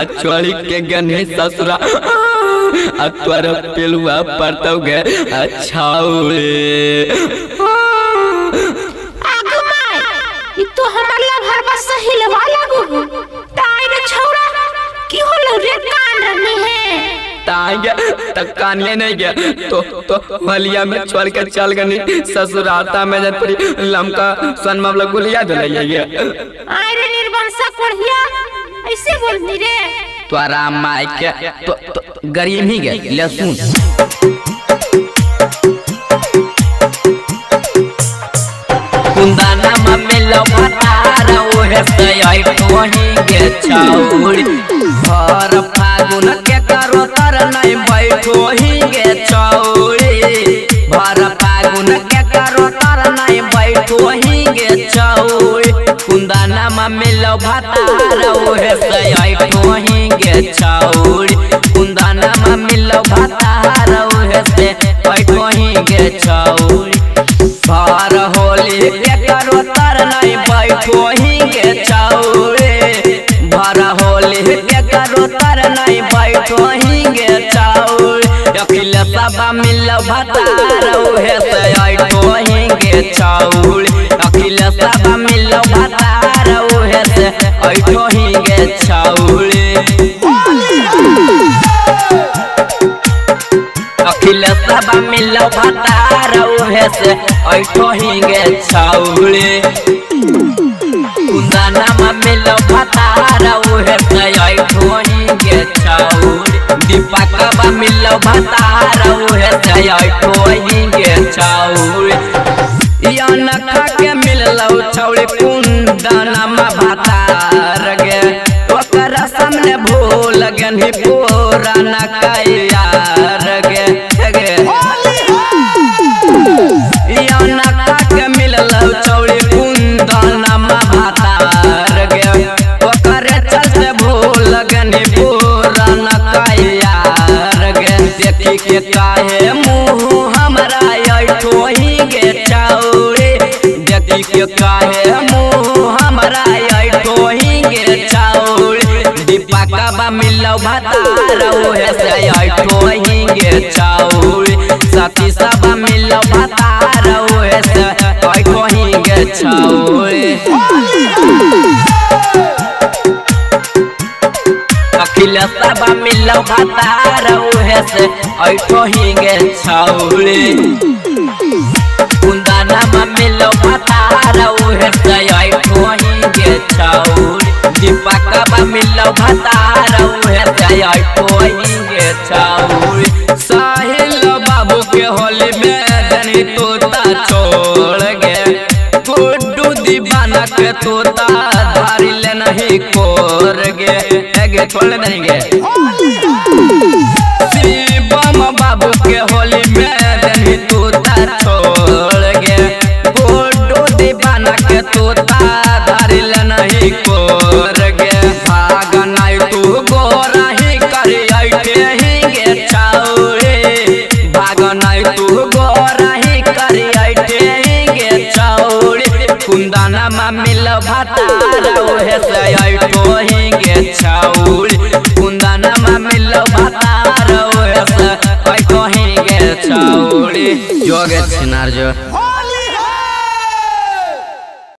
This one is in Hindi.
अचोड़ी के गने ससुरा। अतवर पिलुआ परतौ गए अच्छा उड़े माय ये तो हमारे हर बस सही लवा तांगे तक कानिए नहीं गया। तो तो हलिया में छोड़ के चल गनी। ससुराता में जब परी लमका सन मामला गुलिया दिलाइए गया आय रे निर्वंशा पढ़िया? ऐसे बोलती रे। त्वरा माई के तो, तो गरीब ही गए ले सुन। कुंदाना में लो भतार ओहे से आई तोही गे छौड़ी भर फागुन के नहीं बैठो ही गे भर फागुन के करो तर नहीं बैठो ही गे छौड़ी में लो भतार ओहे से आई तोही गे छौड़ी में लो भतार ओहे से आई तोही गे छौड़ी होली के करो तर नहीं बैठो ही के चाउरे होली के करो तर नहीं बैठो सब मिल भतार उहे से ऐठो ही अखिल सब मिल भतार उहे से ही के अखिल सब मिल भतार उहे से ऐठो ही गे छौड़े कुंदना दीपक मिलो मिल भतार उहे से ऐठो ही गे छौड़े या नखा के मिललौ छौड़े कुंदना मा भतार गे ओकरा सामने भूल गन ही पूरा कैयार के काहे? मुँह हमरा ऐठो ही गे छौड़े देखी के काहे? मुँह हमरा ऐठो ही गे छौड़े दीपका बा मिलौ भतार ओहे से ऐठो ही गे छौड़े सती सब मिलौ भतार ओहे से ऐठो ही गे छौड़े अखिल सब मिलौ भतार ओहे से ऐठो ही गे छौड़े। में मिलो भतार उहे से ऐठो ही गे छौड़ी। दीपक मिलो भतार उहे से ऐठो ही गे छौड़ी। साहिल बाबू के होली में जनी तोता छोड़ गे गुड्डू दीवाना के तोता धारी ले नहीं कोर गे छोड़ देंगे। बाबू के होली छोड़ दीवाना के तोता मिल भतार ओहे से ऐठो ही कुंदना में मिल भतार ओहे से ऐठो ही जोगे छिनार जो